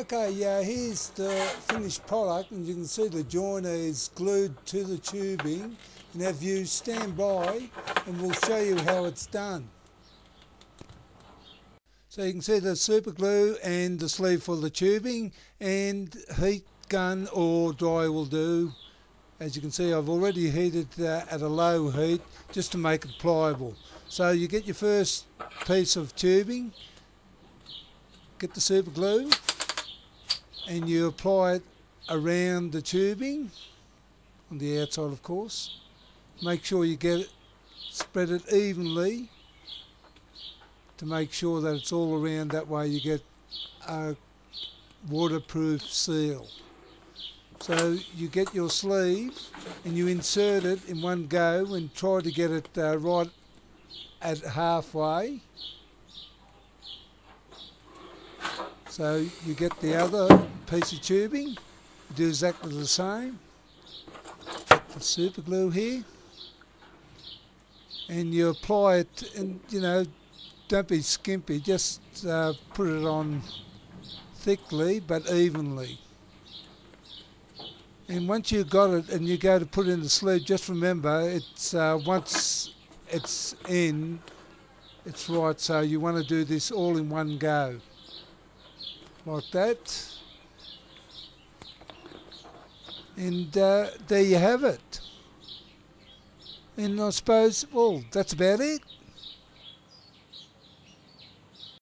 Okay, yeah, here's the finished product and you can see the joiner is glued to the tubing and have you stand by and we'll show you how it's done. So you can see the super glue and the sleeve for the tubing and heat gun or dry will do. As you can see I've already heated uh, at a low heat just to make it pliable. So you get your first piece of tubing, get the super glue and you apply it around the tubing on the outside of course. Make sure you get it spread it evenly to make sure that it's all around. That way you get a waterproof seal. So you get your sleeve and you insert it in one go and try to get it uh, right at halfway so you get the other piece of tubing, do exactly the same. Put The super glue here. And you apply it and you know, don't be skimpy, just uh, put it on thickly but evenly. And once you've got it and you go to put in the sleeve, just remember it's uh, once it's in, it's right. So you want to do this all in one go like that. And uh, there you have it. And I suppose, well, that's about it.